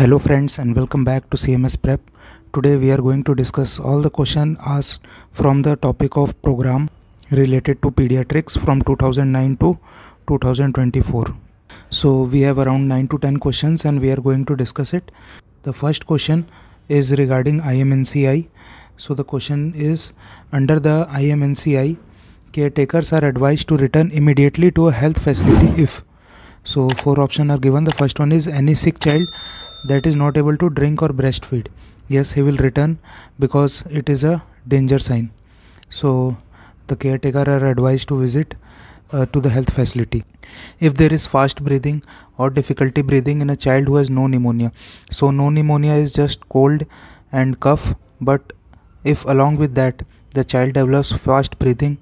Hello friends and welcome back to CMS Prep. Today we are going to discuss all the question asked from the topic of program related to pediatrics from 2009 to 2024. So we have around 9 to 10 questions and we are going to discuss it. The first question is regarding IMNCI. So the question is under the IMNCI caretakers are advised to return immediately to a health facility if so four options are given the first one is any sick child that is not able to drink or breastfeed. Yes he will return because it is a danger sign. So the caretaker are advised to visit uh, to the health facility. If there is fast breathing or difficulty breathing in a child who has no pneumonia so no pneumonia is just cold and cough but if along with that the child develops fast breathing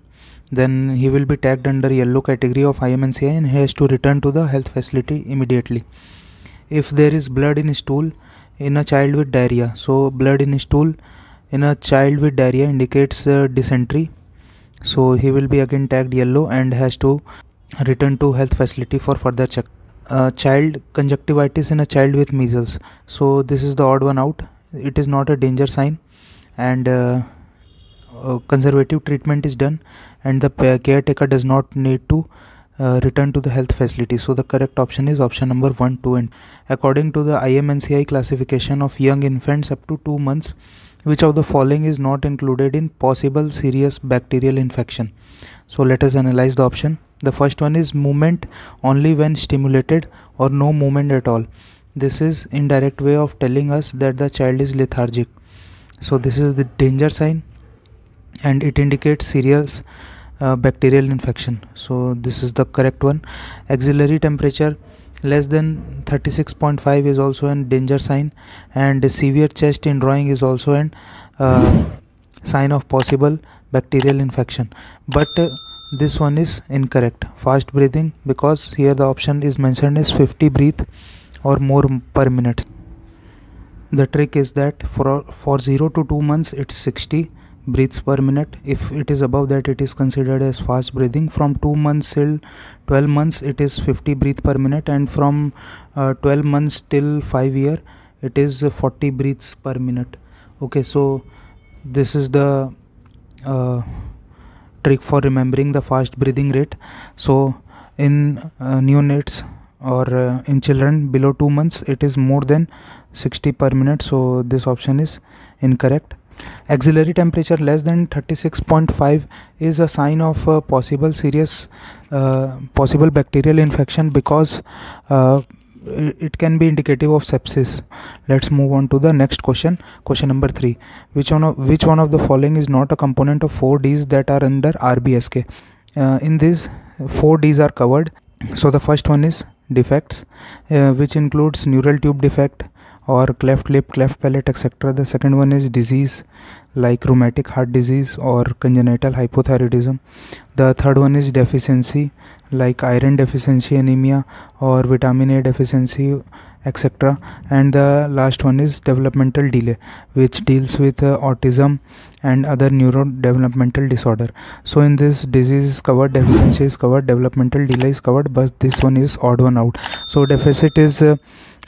then he will be tagged under yellow category of IMNCI and he has to return to the health facility immediately. If there is blood in stool in a child with diarrhea, so blood in stool in a child with diarrhea indicates uh, dysentery, so he will be again tagged yellow and has to return to health facility for further check. Uh, child conjunctivitis in a child with measles, so this is the odd one out. It is not a danger sign and uh, conservative treatment is done and the caretaker does not need to uh, return to the health facility. So the correct option is option number 1 2 and according to the IMNCI classification of young infants up to 2 months which of the following is not included in possible serious bacterial infection? So let us analyze the option. The first one is movement only when stimulated or no movement at all. This is indirect way of telling us that the child is lethargic. So this is the danger sign and it indicates serious uh, bacterial infection. So this is the correct one. Axillary temperature less than 36.5 is also a danger sign and severe chest indrawing is also an uh, sign of possible bacterial infection. But uh, this one is incorrect. Fast breathing because here the option is mentioned as 50 breath or more per minute. The trick is that for for 0 to 2 months it's 60 breaths per minute. If it is above that it is considered as fast breathing. From 2 months till 12 months it is 50 breath per minute. And from uh, 12 months till 5 year it is 40 breaths per minute. Okay so this is the uh, trick for remembering the fast breathing rate. So in uh, neonates or uh, in children below 2 months it is more than 60 per minute. So this option is incorrect axillary temperature less than 36.5 is a sign of a possible serious uh, possible bacterial infection because uh, it can be indicative of sepsis. Let's move on to the next question question number 3 which one of which one of the following is not a component of 4 ds that are under rbsk uh, in this 4 ds are covered. So the first one is defects uh, which includes neural tube defect और cleft lip cleft palate etcetera the second one is disease like rheumatic heart disease और congenital hypothyroidism the third one is deficiency like iron deficiency anaemia और vitamin A deficiency etc. And the last one is developmental delay which deals with uh, autism and other neurodevelopmental disorder. So in this disease is covered deficiency is covered developmental delay is covered but this one is odd one out. So deficit is uh,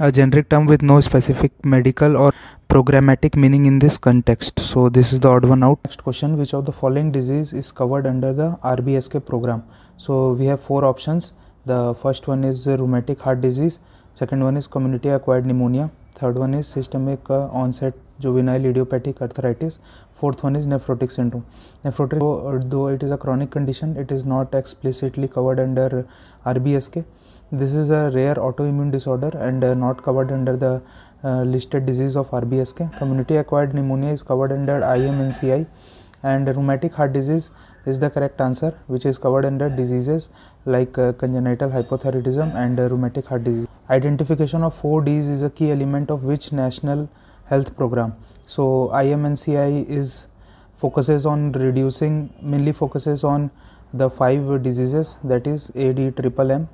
a generic term with no specific medical or programmatic meaning in this context. So this is the odd one out. Next question which of the following disease is covered under the rbsk program? So we have four options. The first one is rheumatic heart disease second one is community acquired pneumonia. Third one is systemic uh, onset juvenile idiopathic arthritis. Fourth one is nephrotic syndrome. Nephrotic though it is a chronic condition it is not explicitly covered under rbsk this is a rare autoimmune disorder and uh, not covered under the uh, listed disease of rbsk community acquired pneumonia is covered under imnci and rheumatic heart disease is the correct answer which is covered under diseases like uh, congenital hypothyroidism and uh, rheumatic heart disease. Identification of 4ds is a key element of which national health program. So imnci is focuses on reducing mainly focuses on the five diseases that is ad triple m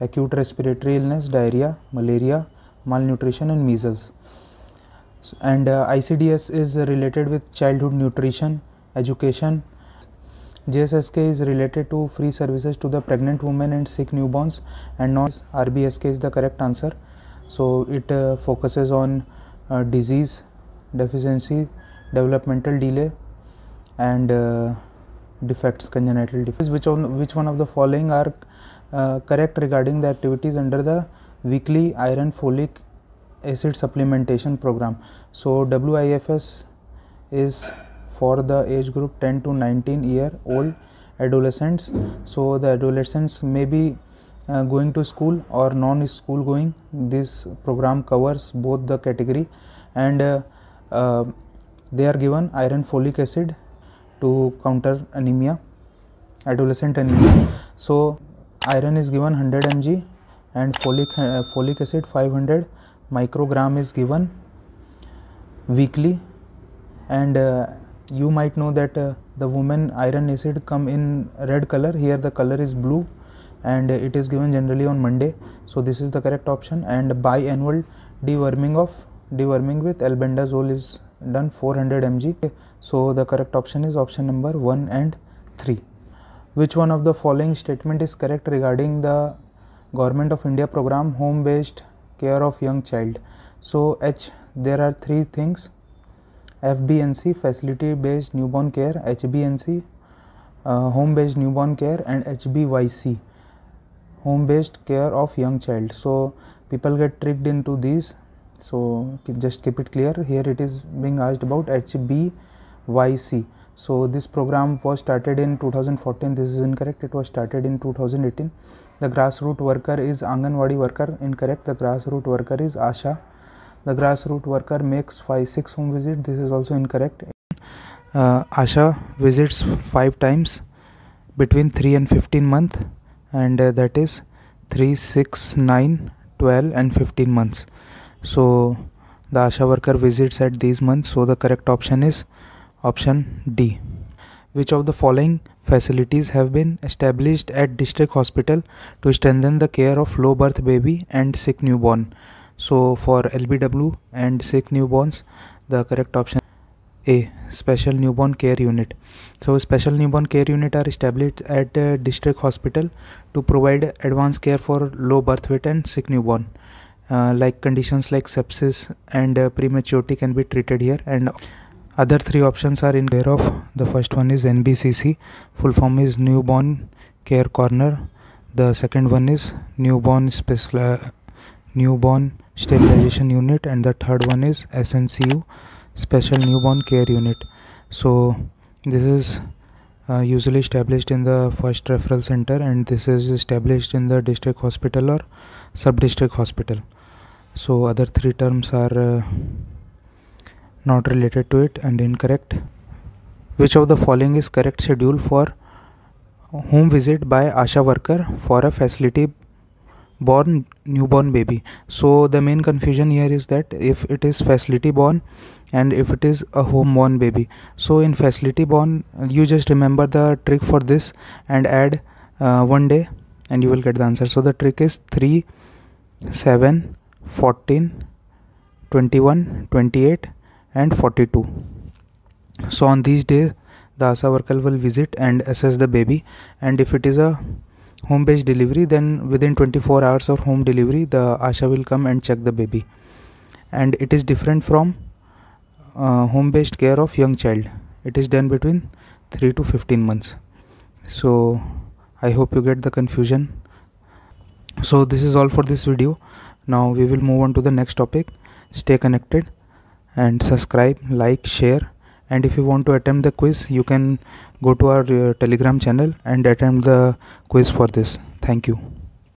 acute respiratory illness diarrhea malaria malnutrition and measles. And uh, icds is related with childhood nutrition education. JSSK is related to free services to the pregnant women and sick newborns and not RBSK is the correct answer. so it uh, focuses on uh, disease deficiency developmental delay and uh, defects congenital defects. Which one which one of the following are uh, correct regarding the activities under the weekly iron folic acid supplementation program? So wifs is for the age group 10 to 19 year old adolescents. So the adolescents may be uh, going to school or non school going. This program covers both the category and uh, uh, they are given iron folic acid to counter anemia adolescent anemia. So iron is given 100 mg and folic uh, folic acid 500 microgram is given weekly and uh, you might know that uh, the woman iron acid come in red color. Here the color is blue and it is given generally on monday. So this is the correct option. And biannual deworming of deworming with albendazole is done 400 mg. So the correct option is option number 1 and 3 which one of the following statement is correct regarding the government of india program home based care of young child? So h there are three things fbnc facility based newborn care hbnc uh, home based newborn care and hbyc home based care of young child. So people get tricked into these. So just keep it clear. Here it is being asked about hbyc so this program was started in 2014 this is incorrect. It was started in 2018 the grassroots worker is anganwadi worker. Incorrect. The grassroots worker is asha the grassroots worker makes 5 6 home visits. This is also incorrect. Uh, asha visits 5 times between 3 and 15 month and uh, that is 3 6 9 12 and 15 months. So the asha worker visits at these months. So the correct option is option d. Which of the following facilities have been established at district hospital to strengthen the care of low birth baby and sick newborn so for lbw and sick newborns the correct option a special newborn care unit. So special newborn care unit are established at uh, district hospital to provide advanced care for low birth weight and sick newborn. Uh, like conditions like sepsis and uh, prematurity can be treated here. And other three options are in care of the first one is nbcc full form is newborn care corner. The second one is newborn special uh, newborn stabilization unit and the third one is sncu special newborn care unit. So this is uh, usually established in the first referral center and this is established in the district hospital or sub district hospital. So other three terms are uh, not related to it and incorrect. Which of the following is correct schedule for home visit by asha worker for a facility born newborn baby. So the main confusion here is that if it is facility born and if it is a home born baby. So in facility born you just remember the trick for this and add uh, one day and you will get the answer. So the trick is 3 7 14 21 28 and 42 so on these days the asha worker will visit and assess the baby and if it is a home based delivery then within 24 hours of home delivery the asha will come and check the baby. And it is different from uh, home based care of young child. It is done between 3 to 15 months. So i hope you get the confusion. So this is all for this video. Now we will move on to the next topic. Stay connected and subscribe like share and if you want to attempt the quiz you can go to our uh, telegram channel and attempt the quiz for this. Thank you